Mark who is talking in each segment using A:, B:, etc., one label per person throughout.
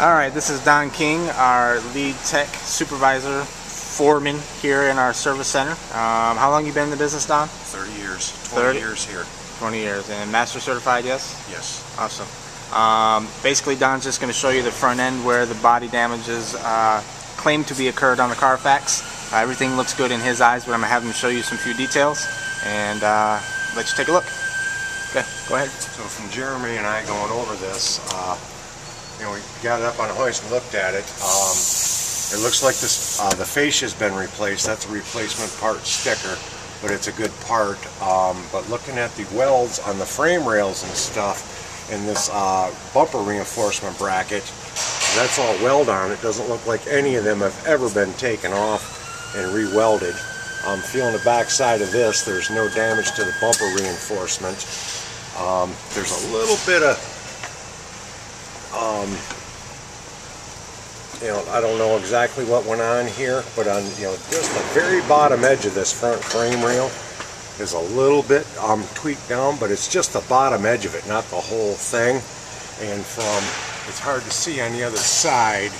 A: All right, this is Don King, our lead tech supervisor, foreman here in our service center. Um, how long you been in the business, Don?
B: 30 years, 20
A: 30?
B: years here.
A: 20 years. And master certified, yes?
B: Yes.
A: Awesome. Um, basically, Don's just going to show you the front end where the body damages uh, claimed to be occurred on the Carfax. Uh, everything looks good in his eyes, but I'm going to have him show you some few details and uh, let you take a look. Okay, go ahead.
B: So from Jeremy and I going over this, uh, you know, we got it up on a hoist and looked at it. Um, it looks like this, uh, the fascia's been replaced. That's a replacement part sticker, but it's a good part. Um, but looking at the welds on the frame rails and stuff, and this uh, bumper reinforcement bracket, that's all weld on. It doesn't look like any of them have ever been taken off and re-welded. Um, feeling the back side of this, there's no damage to the bumper reinforcement. Um, there's a little bit of, um, you know, I don't know exactly what went on here, but on, you know, just the very bottom edge of this front frame rail is a little bit um, tweaked down, but it's just the bottom edge of it, not the whole thing. And from, it's hard to see on the other side,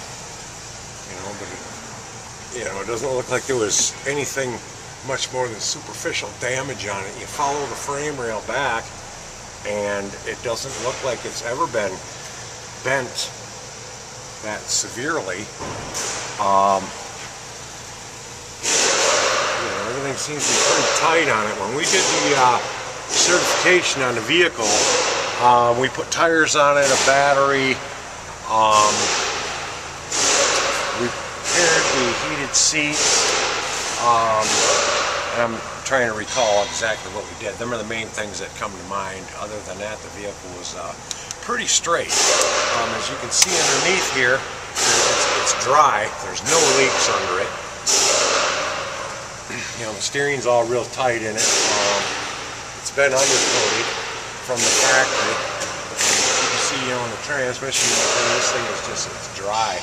B: you know, but it, you know, it doesn't look like there was anything much more than superficial damage on it. You follow the frame rail back, and it doesn't look like it's ever been bent that severely. Um, you know, everything seems to be pretty tight on it. When we did the uh, certification on the vehicle, um, we put tires on it, a battery, um, repaired the heated seats, um, I'm trying to recall exactly what we did. Them are the main things that come to mind. Other than that, the vehicle was uh, pretty straight. Um, as you can see underneath here, it's, it's dry. There's no leaks under it. You know, the steering's all real tight in it. Um, it's been undercoated from the factory. You can see, in the transmission, this thing is just, it's dry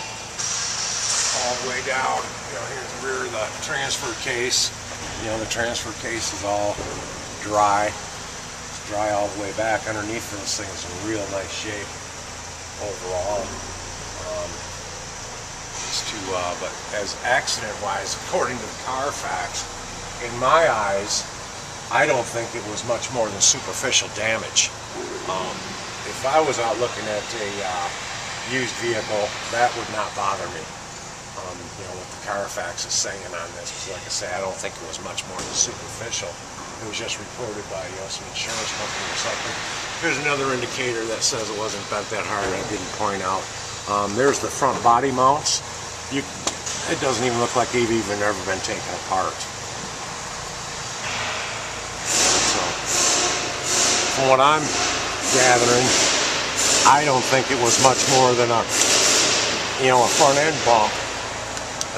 B: all the way down. You know, here's the rear of the transfer case. You know, the transfer case is all dry. Dry all the way back. Underneath this thing is in real nice shape overall. Um, it's too, uh, but as accident-wise, according to the Carfax, in my eyes, I don't think it was much more than superficial damage. Um, if I was out looking at a uh, used vehicle, that would not bother me um, you know, what the Carfax is saying on this. Because like I say, I don't think it was much more than superficial. It was just reported by know, some insurance company or something. Here's another indicator that says it wasn't bent that hard. I didn't point out. Um, there's the front body mounts. You, it doesn't even look like they've even ever been taken apart. So, from what I'm gathering, I don't think it was much more than a, you know, a front end bump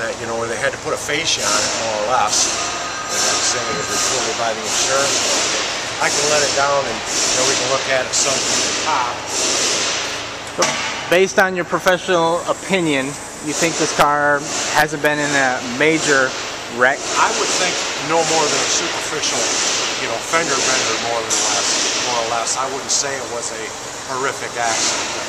B: that, you know, where they had to put a fascia on it more or less. That's saying it was reported by the insurance company. I can let it down and, you know, we can look at it some from the top.
A: So, based on your professional opinion, you think this car hasn't been in a major wreck?
B: I would think no more than a superficial, you know, fender bender more than less, more or less. I wouldn't say it was a horrific accident.